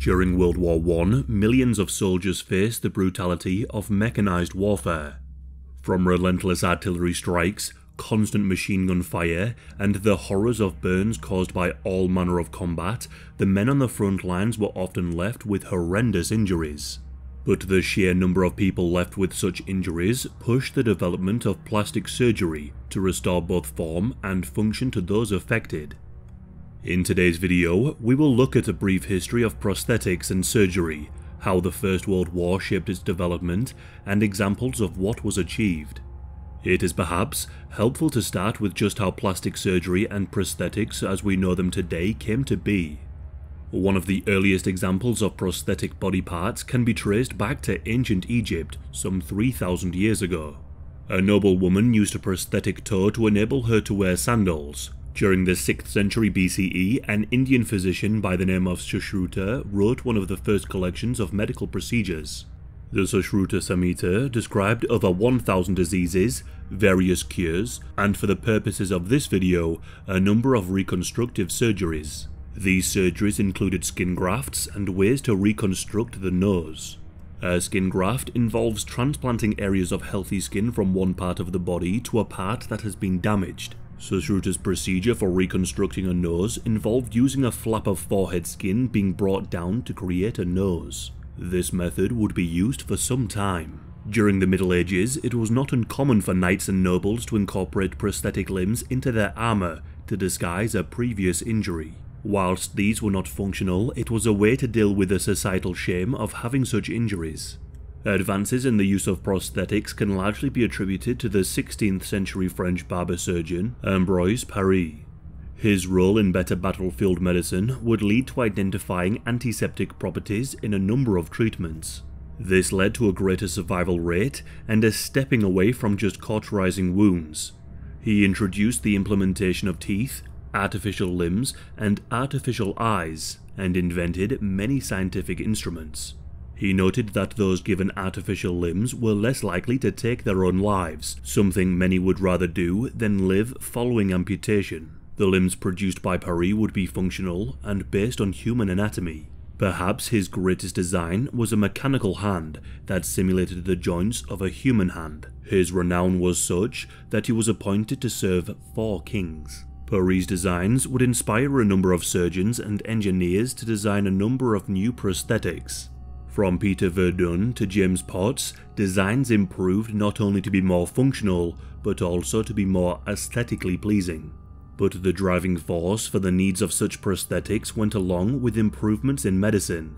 During World War I, millions of soldiers faced the brutality of mechanised warfare. From relentless artillery strikes, constant machine gun fire, and the horrors of burns caused by all manner of combat, the men on the front lines were often left with horrendous injuries. But the sheer number of people left with such injuries pushed the development of plastic surgery to restore both form and function to those affected. In today's video, we will look at a brief history of prosthetics and surgery, how the First World War shaped its development, and examples of what was achieved. It is perhaps helpful to start with just how plastic surgery and prosthetics as we know them today came to be. One of the earliest examples of prosthetic body parts can be traced back to ancient Egypt some 3000 years ago. A noble woman used a prosthetic toe to enable her to wear sandals, during the 6th century BCE, an Indian physician by the name of Sushruta wrote one of the first collections of medical procedures. The Sushruta Samhita described over 1000 diseases, various cures, and for the purposes of this video, a number of reconstructive surgeries. These surgeries included skin grafts and ways to reconstruct the nose. A skin graft involves transplanting areas of healthy skin from one part of the body to a part that has been damaged. Sushruta's procedure for reconstructing a nose involved using a flap of forehead skin being brought down to create a nose. This method would be used for some time. During the Middle Ages, it was not uncommon for knights and nobles to incorporate prosthetic limbs into their armour to disguise a previous injury. Whilst these were not functional, it was a way to deal with the societal shame of having such injuries. Advances in the use of prosthetics can largely be attributed to the 16th century French barber surgeon Ambroise Paré. His role in better battlefield medicine would lead to identifying antiseptic properties in a number of treatments. This led to a greater survival rate and a stepping away from just cauterizing wounds. He introduced the implementation of teeth, artificial limbs, and artificial eyes, and invented many scientific instruments. He noted that those given artificial limbs were less likely to take their own lives, something many would rather do than live following amputation. The limbs produced by Paré would be functional and based on human anatomy. Perhaps his greatest design was a mechanical hand that simulated the joints of a human hand. His renown was such that he was appointed to serve four kings. Paré's designs would inspire a number of surgeons and engineers to design a number of new prosthetics. From Peter Verdun to James Potts, designs improved not only to be more functional, but also to be more aesthetically pleasing. But the driving force for the needs of such prosthetics went along with improvements in medicine.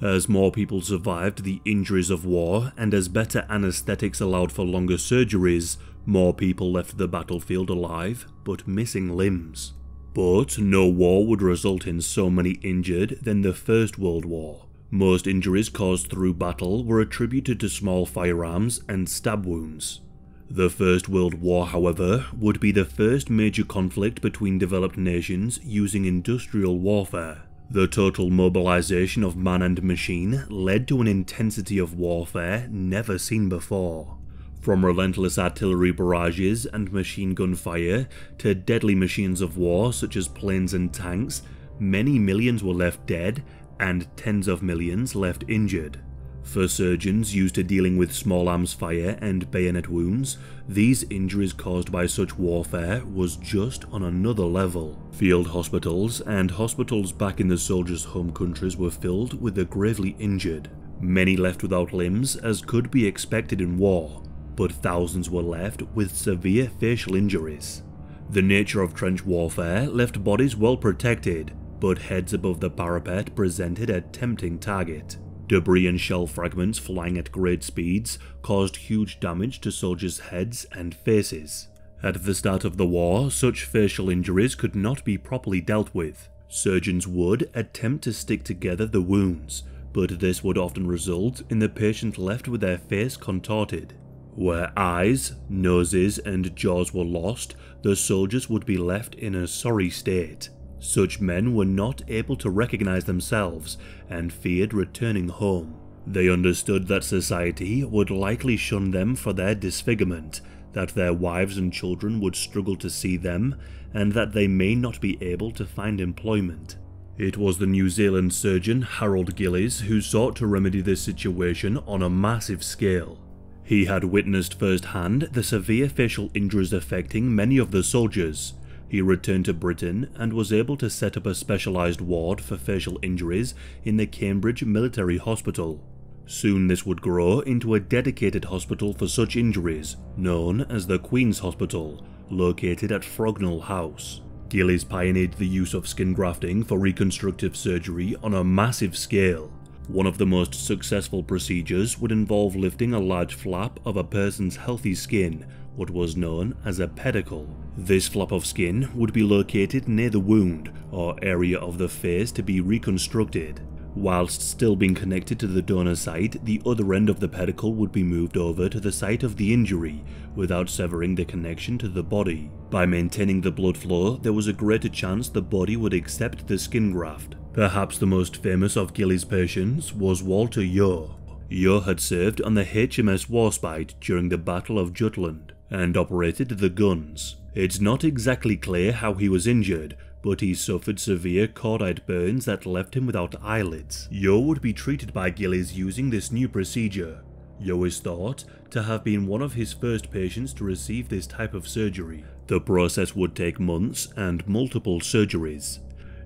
As more people survived the injuries of war and as better anesthetics allowed for longer surgeries, more people left the battlefield alive, but missing limbs. But no war would result in so many injured than the First World War. Most injuries caused through battle were attributed to small firearms and stab wounds. The First World War, however, would be the first major conflict between developed nations using industrial warfare. The total mobilization of man and machine led to an intensity of warfare never seen before. From relentless artillery barrages and machine gun fire to deadly machines of war such as planes and tanks, many millions were left dead and tens of millions left injured. For surgeons used to dealing with small arms fire and bayonet wounds, these injuries caused by such warfare was just on another level. Field hospitals and hospitals back in the soldiers' home countries were filled with the gravely injured. Many left without limbs as could be expected in war, but thousands were left with severe facial injuries. The nature of trench warfare left bodies well protected, but heads above the parapet presented a tempting target. Debris and shell fragments flying at great speeds caused huge damage to soldiers' heads and faces. At the start of the war, such facial injuries could not be properly dealt with. Surgeons would attempt to stick together the wounds, but this would often result in the patient left with their face contorted. Where eyes, noses, and jaws were lost, the soldiers would be left in a sorry state. Such men were not able to recognize themselves and feared returning home. They understood that society would likely shun them for their disfigurement, that their wives and children would struggle to see them, and that they may not be able to find employment. It was the New Zealand surgeon Harold Gillies who sought to remedy this situation on a massive scale. He had witnessed firsthand the severe facial injuries affecting many of the soldiers. He returned to Britain and was able to set up a specialised ward for facial injuries in the Cambridge Military Hospital. Soon this would grow into a dedicated hospital for such injuries, known as the Queen's Hospital, located at Frognal House. Gillies pioneered the use of skin grafting for reconstructive surgery on a massive scale. One of the most successful procedures would involve lifting a large flap of a person's healthy skin, what was known as a pedicle. This flap of skin would be located near the wound or area of the face to be reconstructed. Whilst still being connected to the donor site, the other end of the pedicle would be moved over to the site of the injury without severing the connection to the body. By maintaining the blood flow, there was a greater chance the body would accept the skin graft. Perhaps the most famous of Gillies' patients was Walter Yeo. Yeo had served on the HMS Warspite during the Battle of Jutland and operated the guns. It's not exactly clear how he was injured, but he suffered severe cordite burns that left him without eyelids. Yeo would be treated by Gillies using this new procedure. Yeo is thought to have been one of his first patients to receive this type of surgery. The process would take months and multiple surgeries.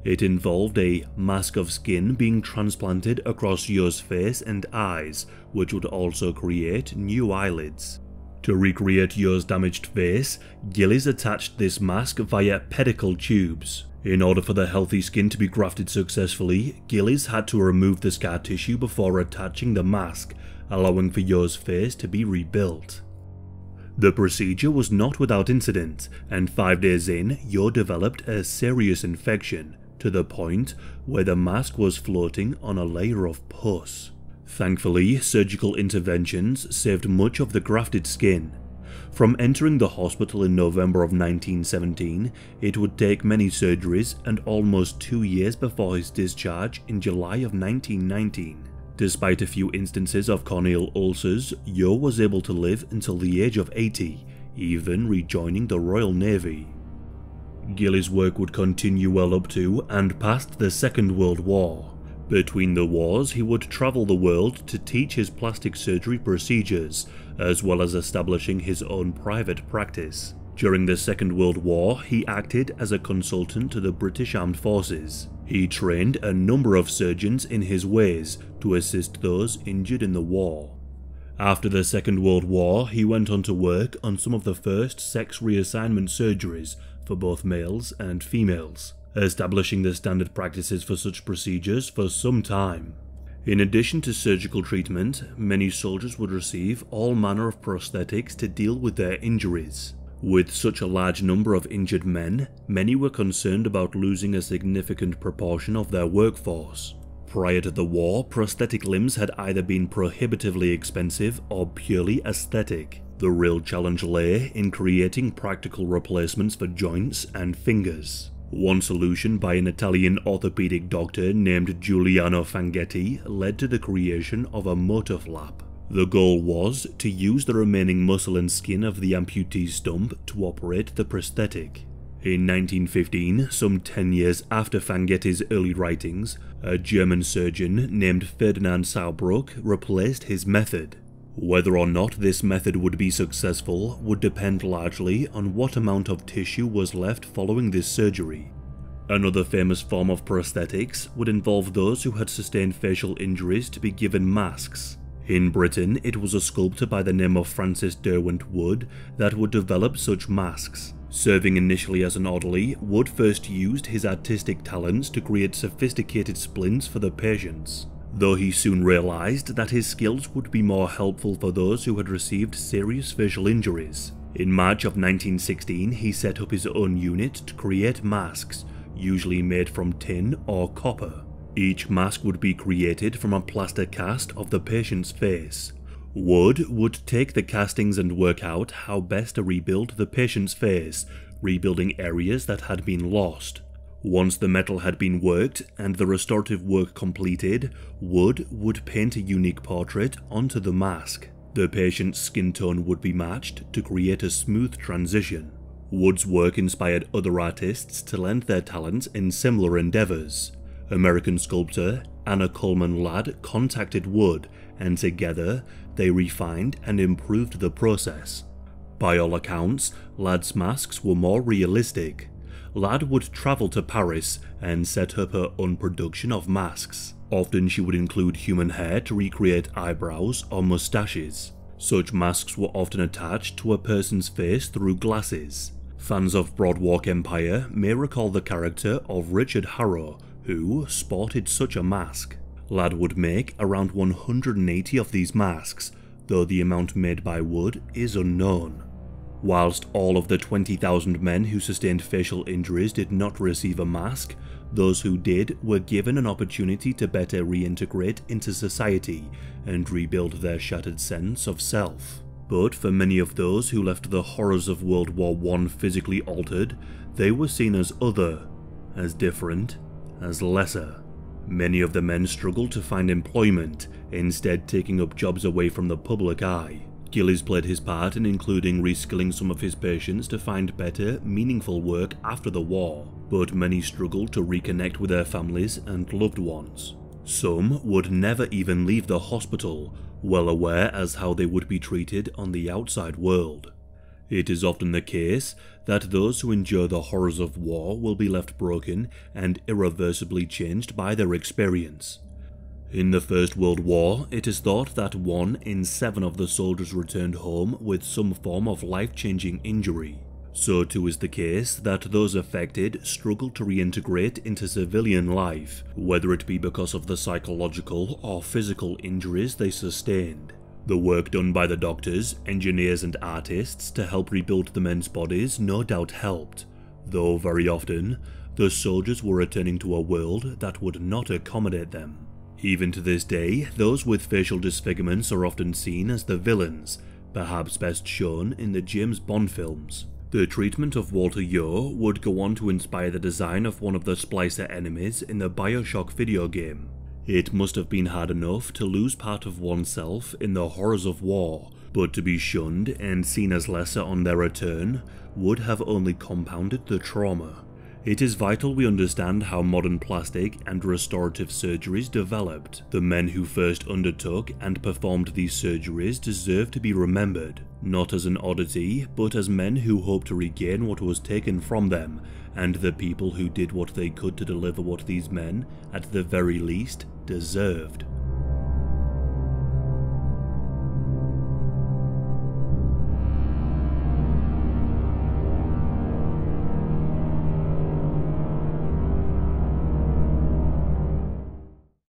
It involved a mask of skin being transplanted across Yeo's face and eyes, which would also create new eyelids. To recreate Yeo's damaged face, Gillies attached this mask via pedicle tubes. In order for the healthy skin to be grafted successfully, Gillies had to remove the scar tissue before attaching the mask, allowing for Yeo's face to be rebuilt. The procedure was not without incident, and five days in, Yeo developed a serious infection, to the point where the mask was floating on a layer of pus. Thankfully, surgical interventions saved much of the grafted skin, from entering the hospital in November of 1917, it would take many surgeries and almost two years before his discharge in July of 1919. Despite a few instances of corneal ulcers, Yeo was able to live until the age of 80, even rejoining the Royal Navy. Gillies' work would continue well up to and past the Second World War. Between the wars, he would travel the world to teach his plastic surgery procedures, as well as establishing his own private practice. During the Second World War, he acted as a consultant to the British Armed Forces. He trained a number of surgeons in his ways to assist those injured in the war. After the Second World War, he went on to work on some of the first sex reassignment surgeries for both males and females establishing the standard practices for such procedures for some time. In addition to surgical treatment, many soldiers would receive all manner of prosthetics to deal with their injuries. With such a large number of injured men, many were concerned about losing a significant proportion of their workforce. Prior to the war, prosthetic limbs had either been prohibitively expensive or purely aesthetic. The real challenge lay in creating practical replacements for joints and fingers. One solution by an Italian orthopedic doctor named Giuliano Vanghetti led to the creation of a motor flap. The goal was to use the remaining muscle and skin of the amputee's stump to operate the prosthetic. In 1915, some 10 years after Vanghetti's early writings, a German surgeon named Ferdinand Sauerbruch replaced his method. Whether or not this method would be successful would depend largely on what amount of tissue was left following this surgery. Another famous form of prosthetics would involve those who had sustained facial injuries to be given masks. In Britain, it was a sculptor by the name of Francis Derwent Wood that would develop such masks. Serving initially as an orderly, Wood first used his artistic talents to create sophisticated splints for the patients though he soon realised that his skills would be more helpful for those who had received serious visual injuries. In March of 1916, he set up his own unit to create masks, usually made from tin or copper. Each mask would be created from a plaster cast of the patient's face. Wood would take the castings and work out how best to rebuild the patient's face, rebuilding areas that had been lost. Once the metal had been worked and the restorative work completed, Wood would paint a unique portrait onto the mask. The patient's skin tone would be matched to create a smooth transition. Wood's work inspired other artists to lend their talents in similar endeavours. American sculptor Anna Coleman Ladd contacted Wood and together they refined and improved the process. By all accounts, Ladd's masks were more realistic. Ladd would travel to Paris and set up her own production of masks. Often she would include human hair to recreate eyebrows or moustaches. Such masks were often attached to a person's face through glasses. Fans of Boardwalk Empire may recall the character of Richard Harrow, who sported such a mask. Ladd would make around 180 of these masks, though the amount made by Wood is unknown. Whilst all of the 20,000 men who sustained facial injuries did not receive a mask, those who did were given an opportunity to better reintegrate into society and rebuild their shattered sense of self. But for many of those who left the horrors of World War I physically altered, they were seen as other, as different, as lesser. Many of the men struggled to find employment, instead taking up jobs away from the public eye. Gillies played his part in including reskilling some of his patients to find better, meaningful work after the war, but many struggled to reconnect with their families and loved ones. Some would never even leave the hospital, well aware as how they would be treated on the outside world. It is often the case that those who endure the horrors of war will be left broken and irreversibly changed by their experience. In the First World War, it is thought that one in seven of the soldiers returned home with some form of life-changing injury. So too is the case that those affected struggle to reintegrate into civilian life, whether it be because of the psychological or physical injuries they sustained. The work done by the doctors, engineers and artists to help rebuild the men's bodies no doubt helped, though very often, the soldiers were returning to a world that would not accommodate them. Even to this day, those with facial disfigurements are often seen as the villains, perhaps best shown in the James Bond films. The treatment of Walter Yeo would go on to inspire the design of one of the splicer enemies in the Bioshock video game. It must have been hard enough to lose part of oneself in the horrors of war, but to be shunned and seen as lesser on their return would have only compounded the trauma. It is vital we understand how modern plastic and restorative surgeries developed. The men who first undertook and performed these surgeries deserve to be remembered, not as an oddity, but as men who hoped to regain what was taken from them, and the people who did what they could to deliver what these men, at the very least, deserved.